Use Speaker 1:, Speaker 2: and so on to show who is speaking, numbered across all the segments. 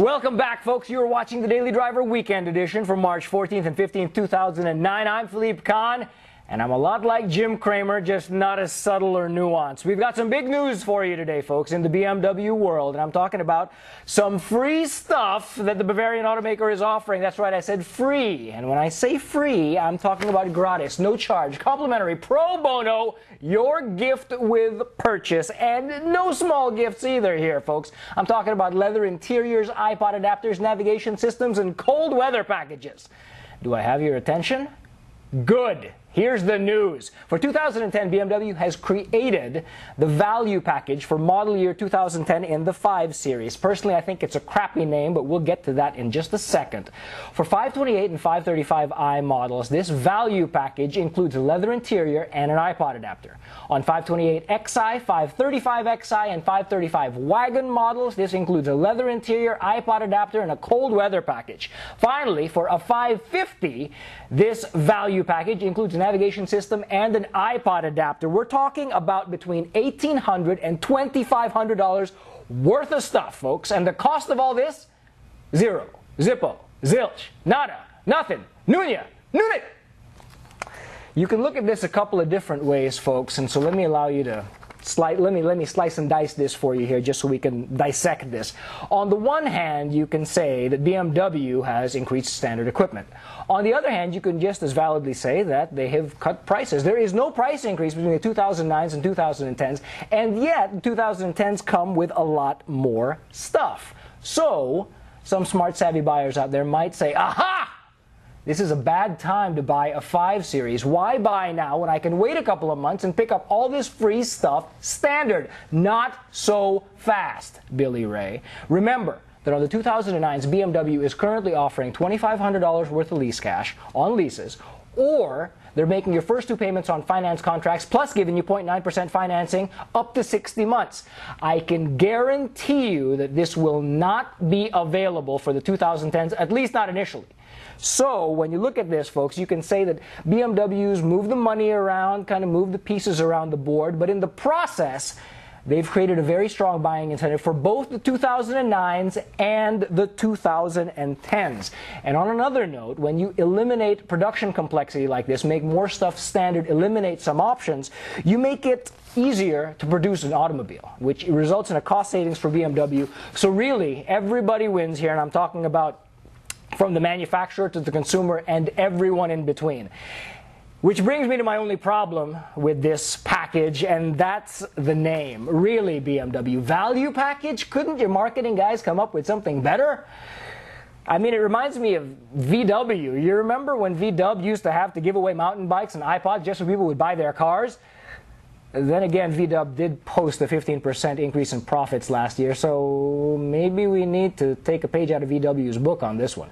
Speaker 1: Welcome back, folks. You are watching the Daily Driver Weekend Edition for March 14th and 15th, 2009. I'm Philippe Kahn, and I'm a lot like Jim Cramer, just not as subtle or nuanced. We've got some big news for you today, folks, in the BMW world, and I'm talking about some free stuff that the Bavarian automaker is offering. That's right, I said free. And when I say free, I'm talking about gratis, no charge, complimentary, pro bono, your gift with purchase, and no small gifts either here, folks. I'm talking about leather interiors, iPod adapters, navigation systems, and cold weather packages. Do I have your attention? Good. Here's the news. For 2010, BMW has created the value package for model year 2010 in the 5 Series. Personally, I think it's a crappy name, but we'll get to that in just a second. For 528 and 535i models, this value package includes a leather interior and an iPod adapter. On 528xi, 535xi, and 535 wagon models, this includes a leather interior, iPod adapter, and a cold weather package. Finally, for a 550, this value package includes navigation system, and an iPod adapter. We're talking about between $1,800 and $2,500 worth of stuff, folks. And the cost of all this? Zero. Zippo. Zilch. Nada. Nothing. Nunya. Nunit. You can look at this a couple of different ways, folks, and so let me allow you to slice, let me let me slice and dice this for you here, just so we can dissect this. On the one hand, you can say that BMW has increased standard equipment. On the other hand, you can just as validly say that they have cut prices. There is no price increase between the 2009s and 2010s, and yet 2010s come with a lot more stuff. So, some smart savvy buyers out there might say, "Aha!" This is a bad time to buy a 5 Series. Why buy now when I can wait a couple of months and pick up all this free stuff standard? Not so fast, Billy Ray. Remember that on the 2009s, BMW is currently offering $2,500 worth of lease cash on leases, or they're making your first two payments on finance contracts plus giving you 0.9% financing up to 60 months. I can guarantee you that this will not be available for the 2010s, at least not initially. So when you look at this, folks, you can say that BMWs move the money around, kind of move the pieces around the board, but in the process, they've created a very strong buying incentive for both the 2009s and the 2010s. And on another note, when you eliminate production complexity like this, make more stuff standard, eliminate some options, you make it easier to produce an automobile, which results in a cost savings for BMW. So really, everybody wins here, and I'm talking about from the manufacturer to the consumer and everyone in between. Which brings me to my only problem with this package, and that's the name. Really, BMW. Value package? Couldn't your marketing guys come up with something better? I mean, it reminds me of VW. You remember when VW used to have to give away mountain bikes and iPods just so people would buy their cars? Then again, VW did post a 15% increase in profits last year, so maybe we need to take a page out of VW's book on this one.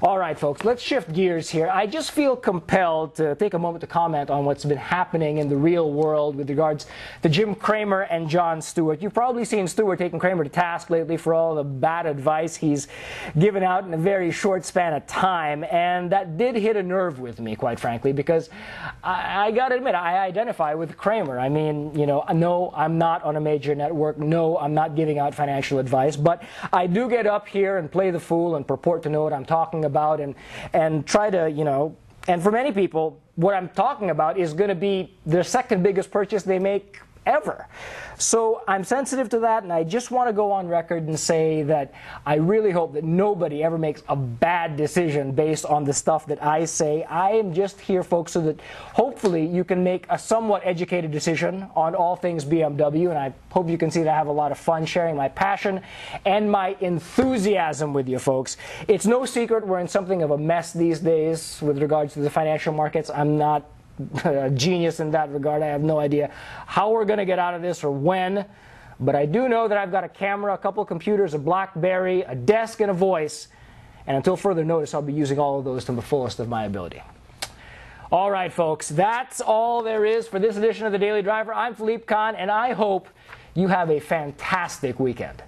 Speaker 1: All right, folks, let's shift gears here. I just feel compelled to take a moment to comment on what's been happening in the real world with regards to Jim Cramer and Jon Stewart. You've probably seen Stewart taking Cramer to task lately for all the bad advice he's given out in a very short span of time, and that did hit a nerve with me, quite frankly, because I, I got to admit, I identify with Cramer. I mean, you know, no, I'm not on a major network. No, I'm not giving out financial advice, but I do get up here and play the fool and purport to know what I'm talking about about and, and try to, you know, and for many people, what I'm talking about is going to be their second biggest purchase they make ever. So I'm sensitive to that, and I just want to go on record and say that I really hope that nobody ever makes a bad decision based on the stuff that I say. I am just here, folks, so that hopefully you can make a somewhat educated decision on all things BMW, and I hope you can see that I have a lot of fun sharing my passion and my enthusiasm with you, folks. It's no secret we're in something of a mess these days with regards to the financial markets. I'm not a genius in that regard. I have no idea how we're going to get out of this or when. But I do know that I've got a camera, a couple computers, a Blackberry, a desk, and a voice. And until further notice, I'll be using all of those to the fullest of my ability. All right, folks, that's all there is for this edition of the Daily Driver. I'm Philippe Kahn, and I hope you have a fantastic weekend.